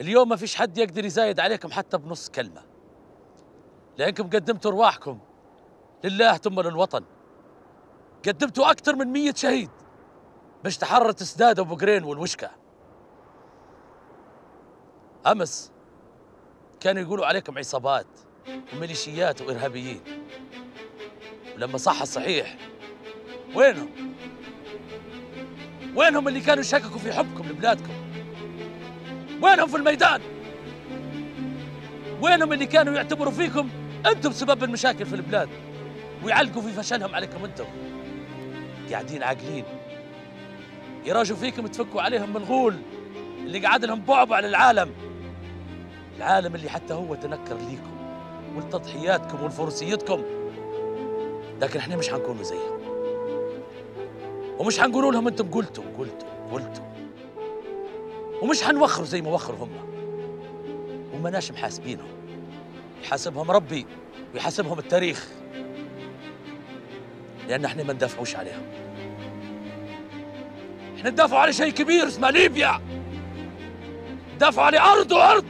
اليوم ما فيش حد يقدر يزايد عليكم حتى بنص كلمة. لأنكم قدمتوا أرواحكم لله ثم للوطن. قدمتوا أكثر من مية شهيد. باش تحرر سداد أبو قرين والوشكة. أمس كانوا يقولوا عليكم عصابات وميليشيات وإرهابيين. ولما صح الصحيح وينهم؟ وينهم اللي كانوا يشككوا في حبكم لبلادكم؟ وينهم في الميدان؟ وينهم اللي كانوا يعتبروا فيكم أنتم سبب المشاكل في البلاد؟ ويعلقوا في فشلهم عليكم أنتم. قاعدين عاقلين. يراجوا فيكم تفكوا عليهم من الغول اللي قعد لهم بعبع للعالم. العالم اللي حتى هو تنكر ليكم ولتضحياتكم ولفروسيتكم. لكن إحنا مش حنكونوا زيهم. ومش حنقولوا لهم أنتم قلتوا قلتوا قلتوا. ومش حنوخروا زي ما وخروا هم. ومناش محاسبينهم. يحاسبهم ربي ويحاسبهم التاريخ. لأن إحنا ما ندافعوش عليهم. إحنا ندافعوا على شيء كبير اسمه ليبيا. ندافعوا على أرض وأرض.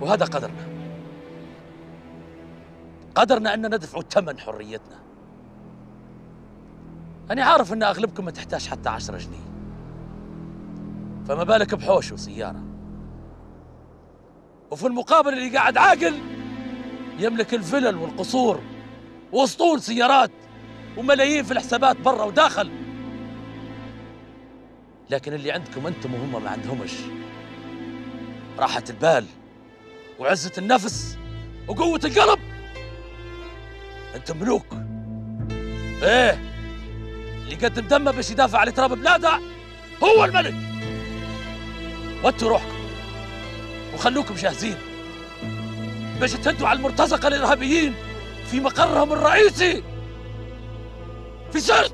وهذا قدرنا. قدرنا أن ندفع ثمن حريتنا. أنا عارف أن أغلبكم ما تحتاج حتى عشرة جنيه. فما بالك بحوش وسيارة. وفي المقابل اللي قاعد عاقل يملك الفلل والقصور وأسطول سيارات وملايين في الحسابات برا وداخل. لكن اللي عندكم أنتم وهم ما عندهمش. راحة البال وعزة النفس وقوة القلب. أنتم ملوك. إيه اللي يقدم دمه باش يدافع على تراب بلاده هو الملك. وتوا روحكم وخلوكم جاهزين. باش تهدوا على المرتزقة الإرهابيين في مقرهم الرئيسي. في سرت!